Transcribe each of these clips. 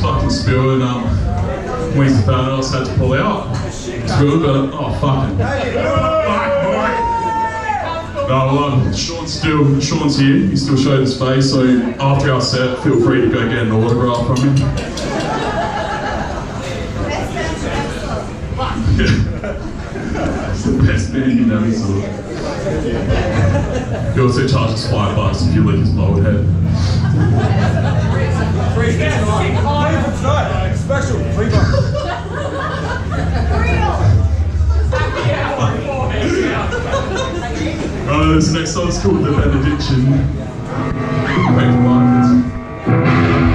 fucking spewing. Um, Wednesday Thanos had to pull out. It's good, but oh fucking. No, well, um, Sean's still Sean's here. He still showed his face, so after our set, feel free to go get an autograph from him. He's the best man you never saw. He also charges five bucks if you lick his bald head. Special, three bucks. Uh, this next song's called The Benediction. Wait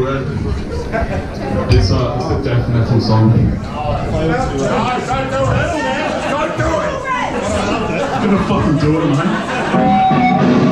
Red. It's, uh, it's a death metal song. I'm gonna fucking do it, mate.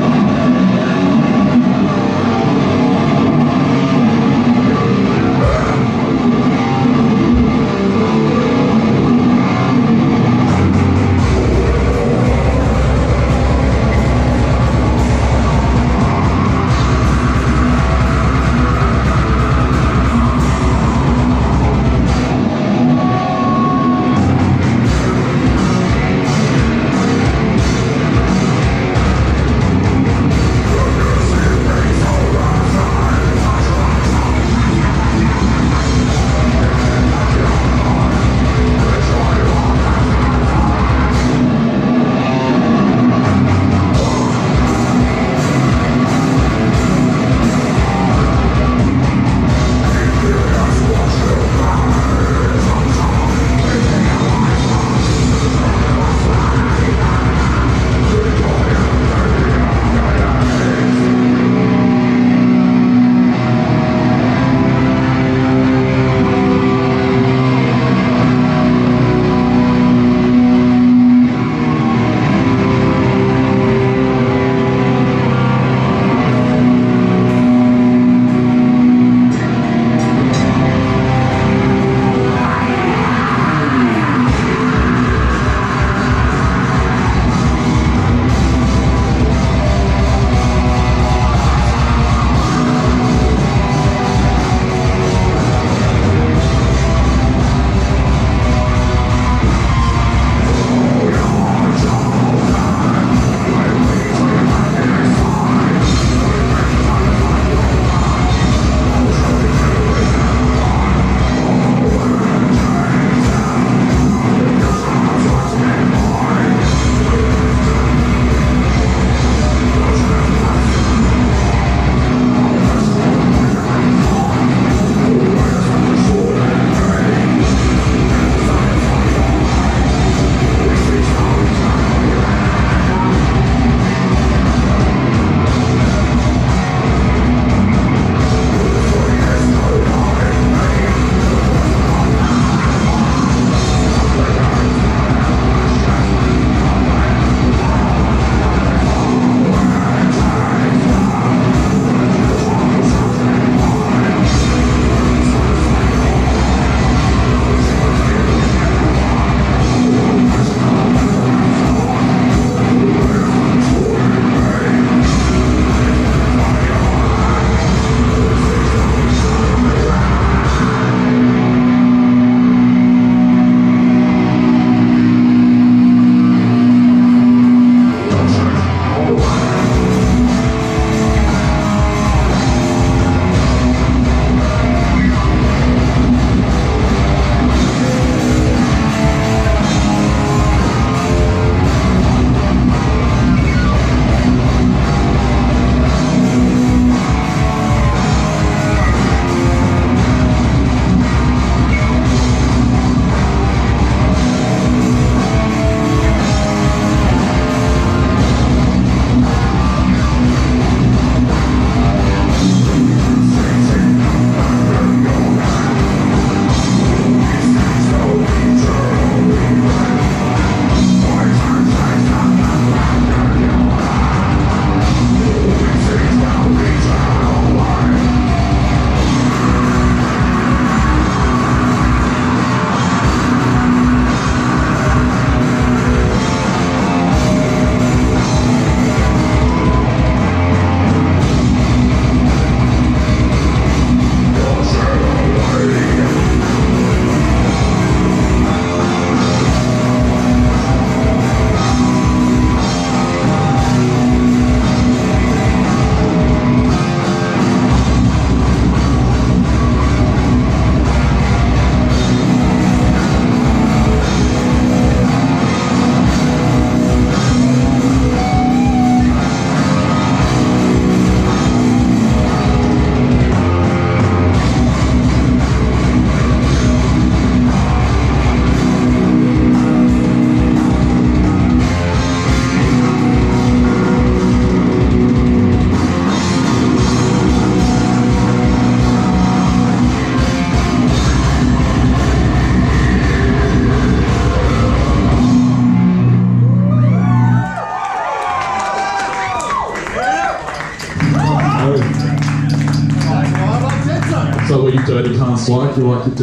Love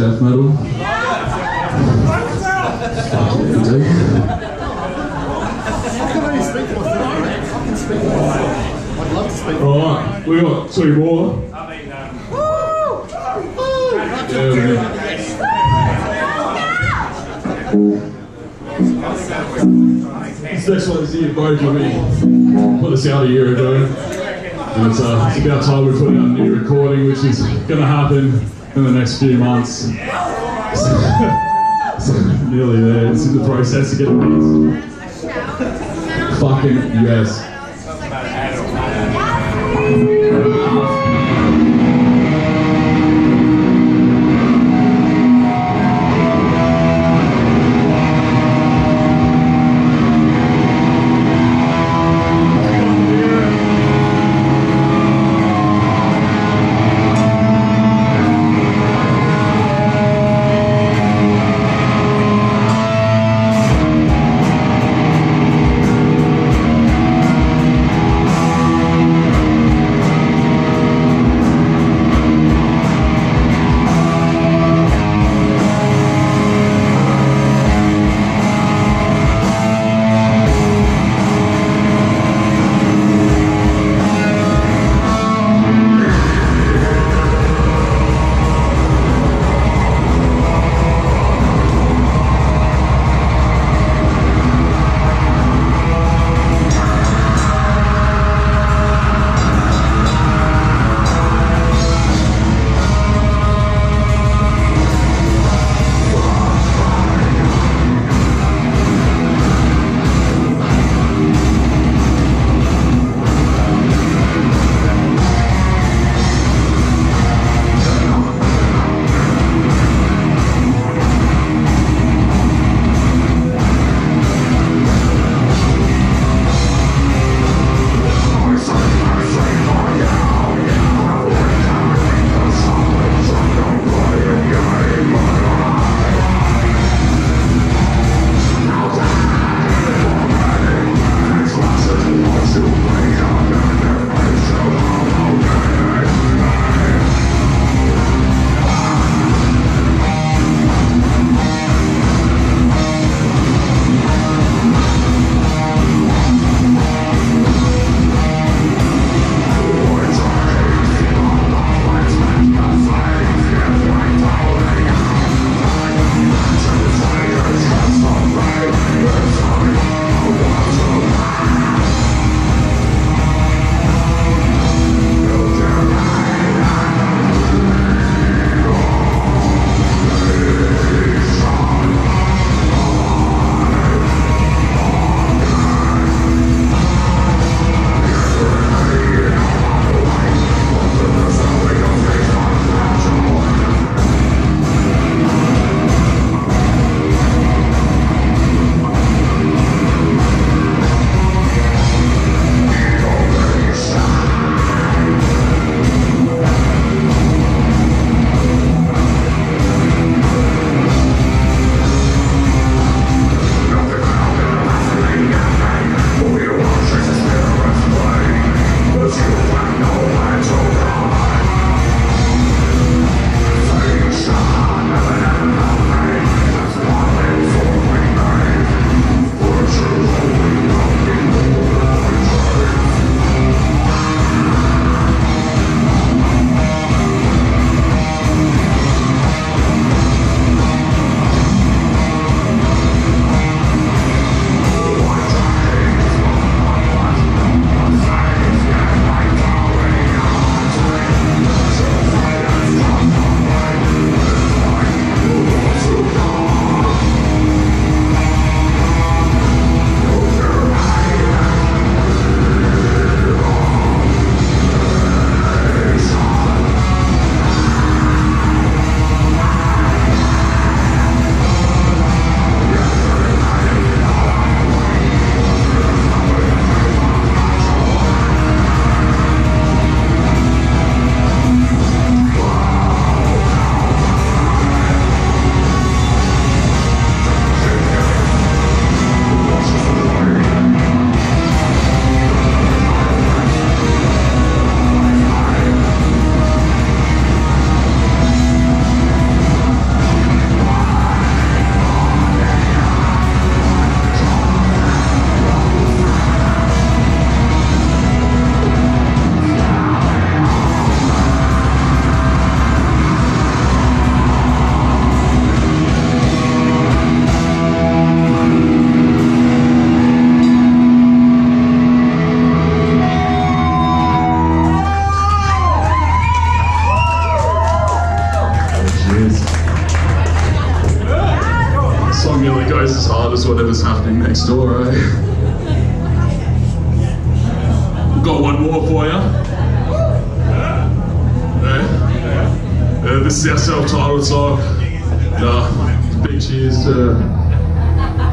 to speak. Alright, we got two more. Yeah. This next one is the Bojo me. Put this out a year ago. And it's, uh, it's about time we put out a new recording, which is going to happen in the next few months. Nearly there. It's in the process of getting this. Fucking yes.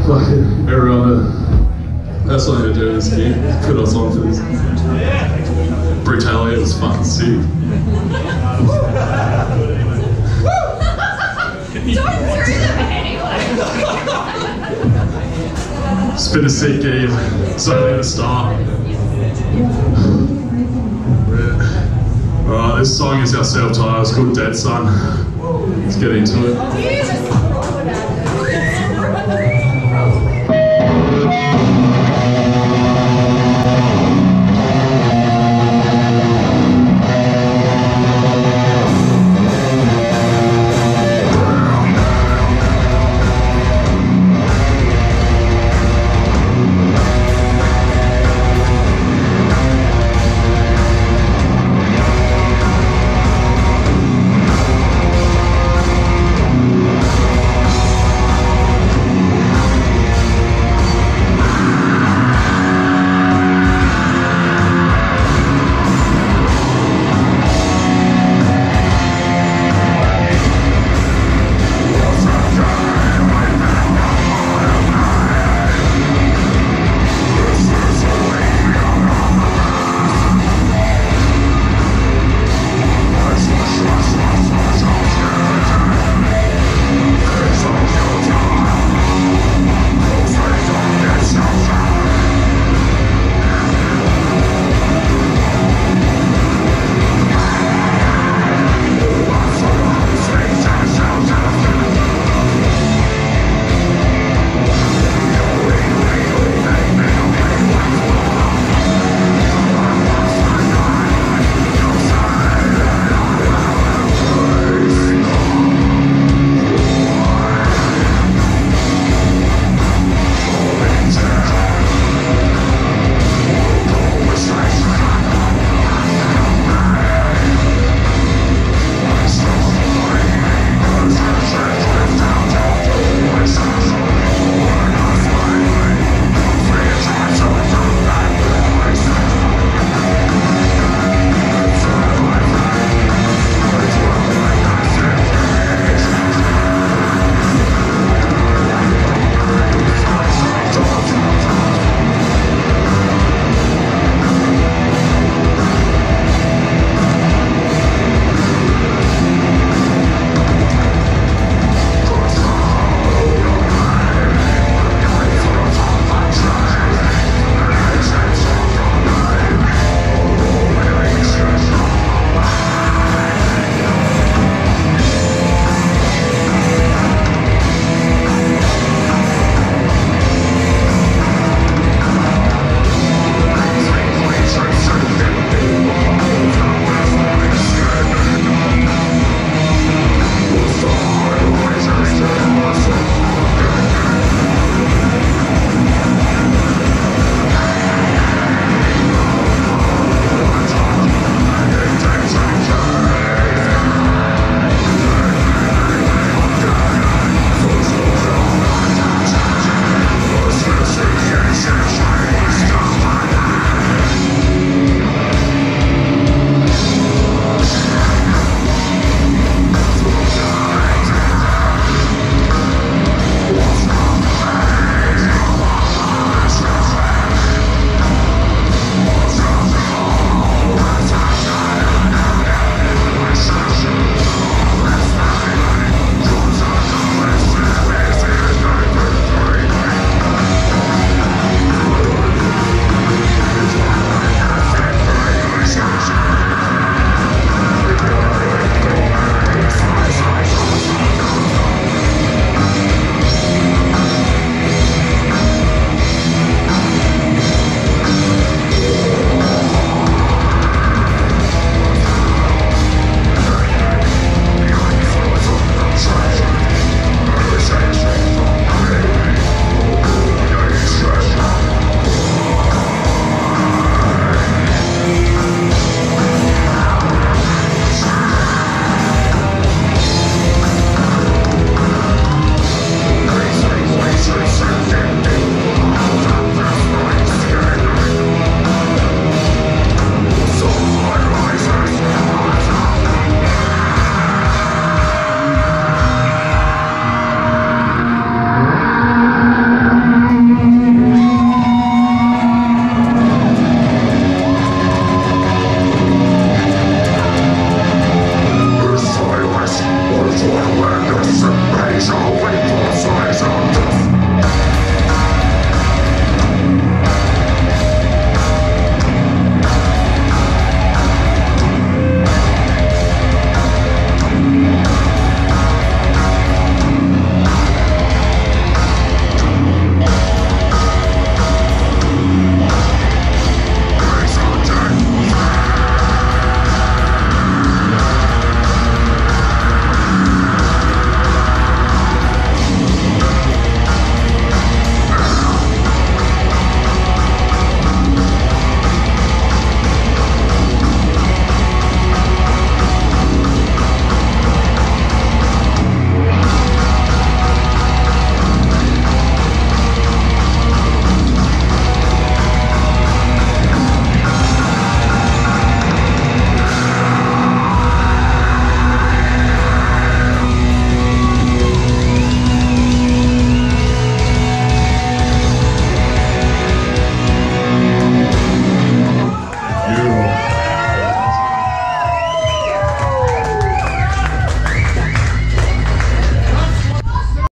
Fucking everyone that that's something to do with this. Put us on for this. Brutality was fucking sick. Don't screw them anyway. Been a sick game. It's only the start. Alright, this song is our self-titled. It's called Dead Sun. Let's get into it.